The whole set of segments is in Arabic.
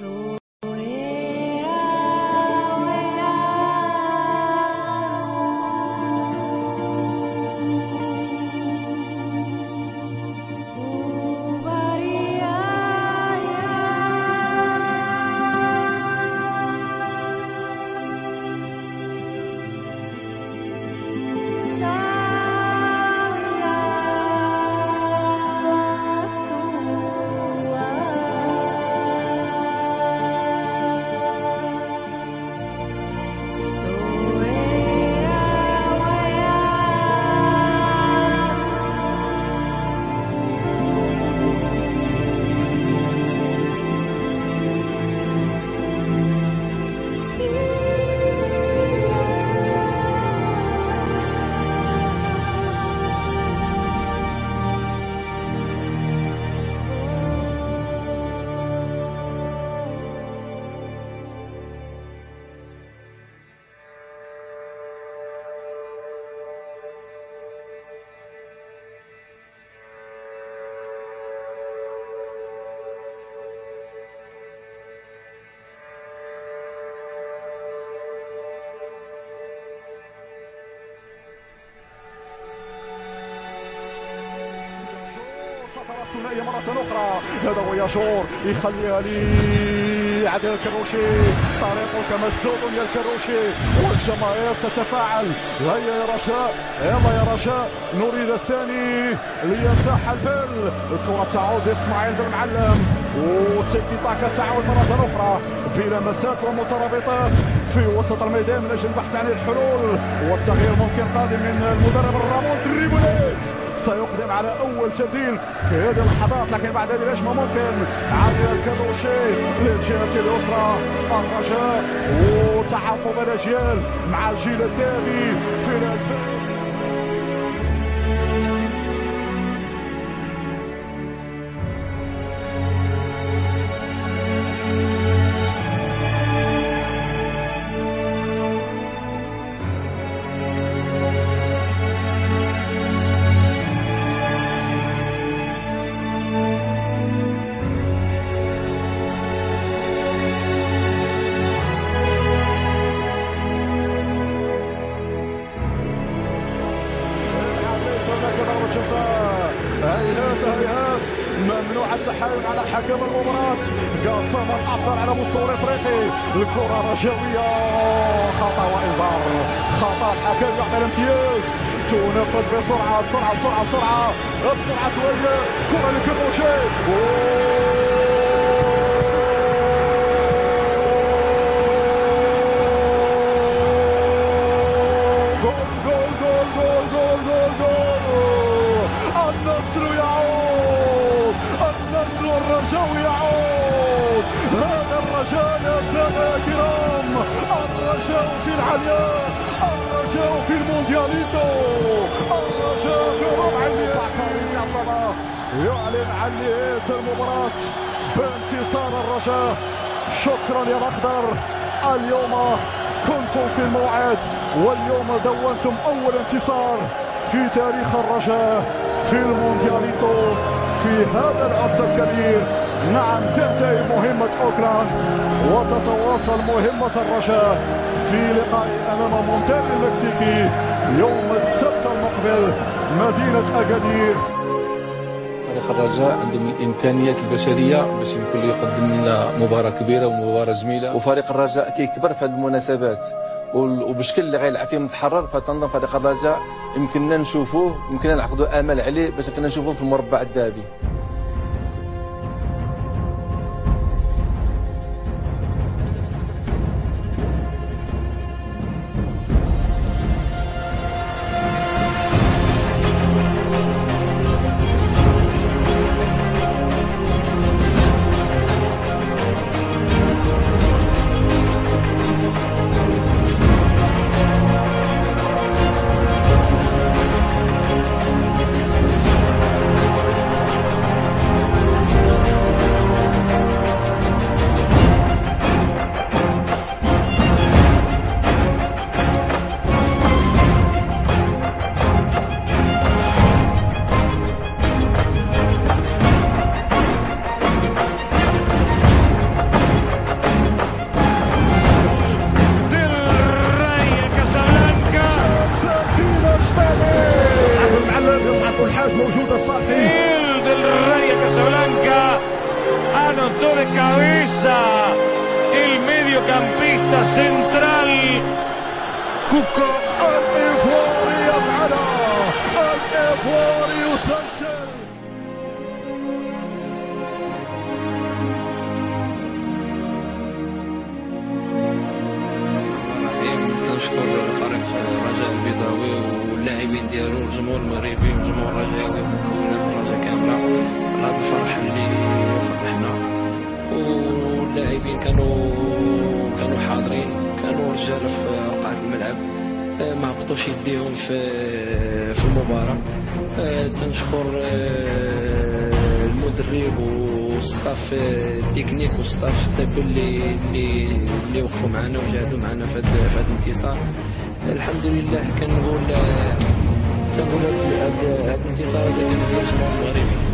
soul. الثنائيه مرة أخرى. هذا هو ياجور يخليها لي عادل الكروشي. طريقك مسدود يا الكروشي. والجماهير تتفاعل. هيا يا رجاء يلا يا رجاء نريد الثاني ليرتاح البال الكرة تعود لاسماعيل بن معلم. وتيكي تاكا تعود مرة أخرى بلمسات ومترابطات في وسط الميدان من أجل البحث عن الحلول والتغيير ممكن قادم من المدرب الرامون تريبوليكس سيقدم على أول تبديل في هذه اللحظات لكن بعد هذه الهجمة ممكن. علي الكروشي للجهة اليسرى الرجاء وتعاقب الأجيال مع الجيل الذهبي في الفيلم ممنوع التحايل على حكم المباراة. قاسم الأفضل على مستوى إفريقي الكرة رجوية. خطأ وإنذار. خطأ الحكم يعطي الامتياز. تنفذ بسرعة بسرعة بسرعة بسرعة. بسرعة وهي كرة لكروشي العلياء الرجاء في الموندياليتو الرجاء في ربع صباح يعلن عن نهاية المباراة بانتصار الرجاء شكرا يا الأخضر اليوم كنتم في الموعد واليوم دونتم أول انتصار في تاريخ الرجاء في الموندياليتو في هذا العرس الكبير نعم تنتهي مهمة أوكلاند وتتواصل مهمة الرجاء في لقاء أمام مونتير المكسيكي يوم السبت المقبل مدينة أكادير. فريق الرجاء عندهم الإمكانيات البشرية باش يمكن له يقدم لنا مباراة كبيرة ومباراة جميلة. وفريق الرجاء كيكبر في هذه المناسبات وال- وبالشكل اللي غيلعب فيه متحرر فتنظن فريق الرجاء. يمكننا نشوفوه يمكننا نعقدوا آمل عليه باش كنا نشوفوه في المربع الذهبي. el del Radia Casablanca. Anotó de cabeza el mediocampista central. كوكو تنشكر فريق الرجاء البيضاوي واللاعبين ديالو والجمهور المغربي والجمهور الرجاوي ومكونات الرجاء كاملة على هذا الفرح اللي فرحنا. واللاعبين كانوا كانوا حاضرين كانوا رجال في رقعة الملعب. آه، ما هبطوش يديهم في في المباراة. آه، تنشكر آه، المدرب وال staff ال technique وال staff الطبي اللي اللي اللي وقفوا معنا وجاهدوا معنا في هذا الانتصار. الحمد لله كنقول تنقول هذا الانتصار هذا كان المغربي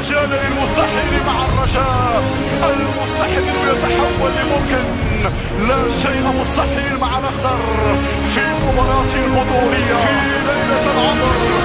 مجال للمستحيل مع الرجاء المستحيل يتحول لممكن. لا شيء مستحيل مع الأخضر في مباراة بطولية في ليلة العمر